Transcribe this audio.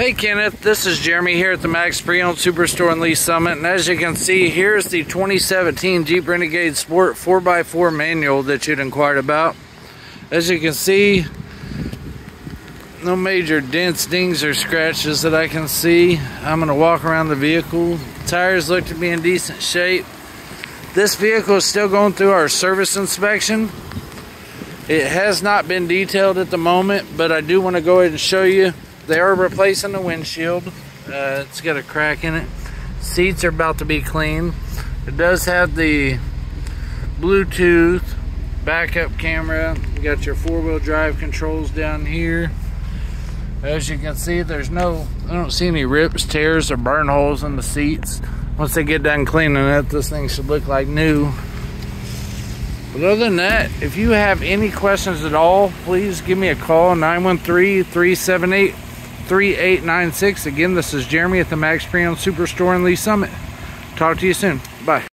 Hey Kenneth, this is Jeremy here at the Max Pre-Owned Superstore in Lee Summit. And as you can see, here's the 2017 Jeep Renegade Sport 4x4 manual that you'd inquired about. As you can see, no major dents, dings, or scratches that I can see. I'm going to walk around the vehicle. Tires look to be in decent shape. This vehicle is still going through our service inspection. It has not been detailed at the moment, but I do want to go ahead and show you they are replacing the windshield. Uh, it's got a crack in it. Seats are about to be cleaned. It does have the Bluetooth backup camera. You got your four-wheel drive controls down here. As you can see, there's no, I don't see any rips, tears, or burn holes in the seats. Once they get done cleaning it, this thing should look like new. But other than that, if you have any questions at all, please give me a call, 913 378 3896. Again, this is Jeremy at the Max Pre-Owned Superstore in Lee Summit. Talk to you soon. Bye.